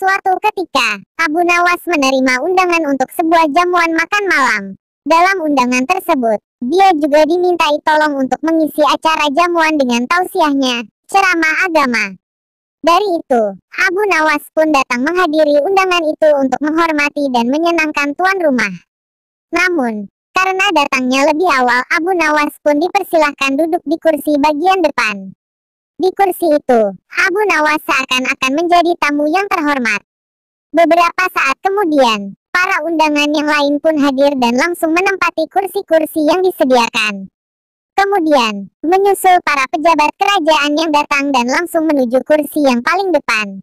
Seketika, Abu Nawas menerima undangan untuk sebuah jamuan makan malam. Dalam undangan tersebut, dia juga dimintai tolong untuk mengisi acara jamuan dengan tausiahnya, ceramah agama. Dari itu, Abu Nawas pun datang menghadiri undangan itu untuk menghormati dan menyenangkan tuan rumah. Namun, karena datangnya lebih awal, Abu Nawas pun dipersilahkan duduk di kursi bagian depan. Di kursi itu, Abu Nawas seakan-akan menjadi tamu yang terhormat. Beberapa saat kemudian, para undangan yang lain pun hadir dan langsung menempati kursi-kursi yang disediakan. Kemudian, menyusul para pejabat kerajaan yang datang dan langsung menuju kursi yang paling depan.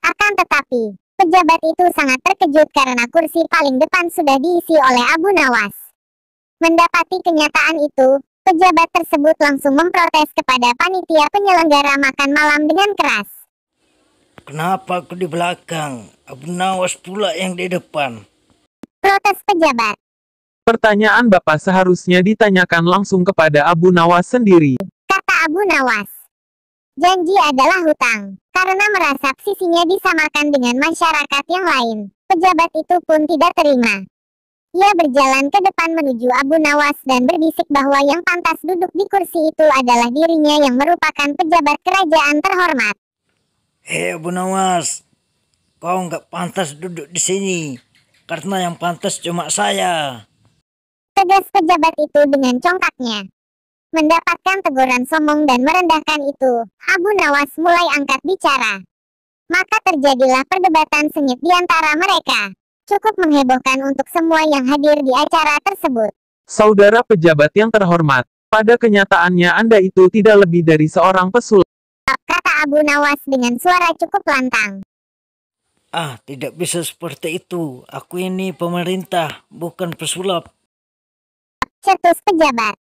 Akan tetapi, pejabat itu sangat terkejut karena kursi paling depan sudah diisi oleh Abu Nawas. Mendapati kenyataan itu, pejabat tersebut langsung memprotes kepada panitia penyelenggara makan malam dengan keras. Kenapa aku di belakang? Abu Nawas pula yang di depan. Protes pejabat. Pertanyaan Bapak seharusnya ditanyakan langsung kepada Abu Nawas sendiri. Kata Abu Nawas. Janji adalah hutang. Karena merasa sisinya disamakan dengan masyarakat yang lain, pejabat itu pun tidak terima. Ia berjalan ke depan menuju Abu Nawas dan berbisik bahwa yang pantas duduk di kursi itu adalah dirinya yang merupakan pejabat kerajaan terhormat. Hei Abu Nawas, kau nggak pantas duduk di sini. Karena yang pantas cuma saya. Tegas pejabat itu dengan congkaknya. Mendapatkan teguran sombong dan merendahkan itu, Abu Nawas mulai angkat bicara. Maka terjadilah perdebatan sengit di antara mereka. Cukup menghebohkan untuk semua yang hadir di acara tersebut. Saudara pejabat yang terhormat, pada kenyataannya Anda itu tidak lebih dari seorang pesulap. Kata Abu Nawas dengan suara cukup lantang. Ah, tidak bisa seperti itu. Aku ini pemerintah, bukan pesulap. Cetus pejabat.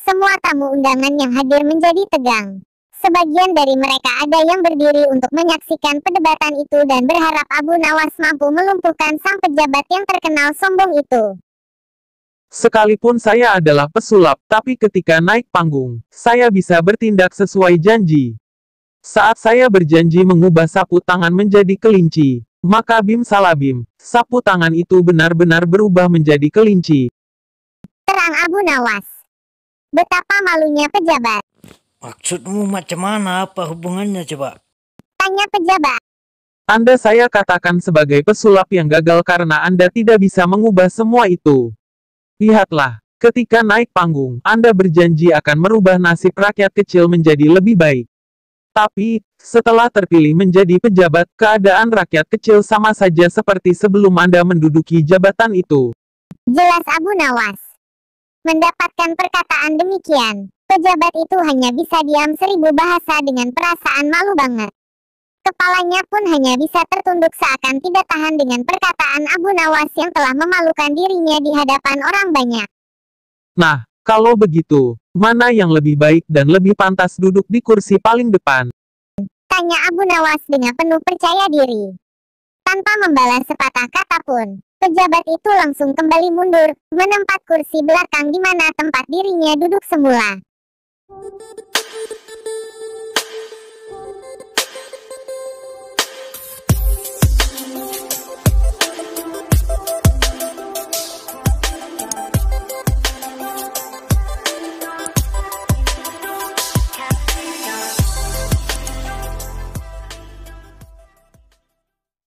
Semua tamu undangan yang hadir menjadi tegang. Sebagian dari mereka ada yang berdiri untuk menyaksikan perdebatan itu dan berharap Abu Nawas mampu melumpuhkan sang pejabat yang terkenal sombong itu. Sekalipun saya adalah pesulap, tapi ketika naik panggung, saya bisa bertindak sesuai janji. Saat saya berjanji mengubah sapu tangan menjadi kelinci, maka bim salabim, sapu tangan itu benar-benar berubah menjadi kelinci. Terang Abu Nawas. Betapa malunya pejabat. Maksudmu macam mana? Apa hubungannya coba? Tanya pejabat. Anda saya katakan sebagai pesulap yang gagal karena Anda tidak bisa mengubah semua itu. Lihatlah, ketika naik panggung, Anda berjanji akan merubah nasib rakyat kecil menjadi lebih baik. Tapi, setelah terpilih menjadi pejabat, keadaan rakyat kecil sama saja seperti sebelum Anda menduduki jabatan itu. Jelas Abu Nawas. Mendapatkan perkataan demikian, pejabat itu hanya bisa diam seribu bahasa dengan perasaan malu banget. Kepalanya pun hanya bisa tertunduk seakan tidak tahan dengan perkataan Abu Nawas yang telah memalukan dirinya di hadapan orang banyak. Nah, kalau begitu, mana yang lebih baik dan lebih pantas duduk di kursi paling depan? Tanya Abu Nawas dengan penuh percaya diri. Tanpa membalas sepatah kata pun, pejabat itu langsung kembali mundur, menempat kursi belakang di mana tempat dirinya duduk semula. Thank you.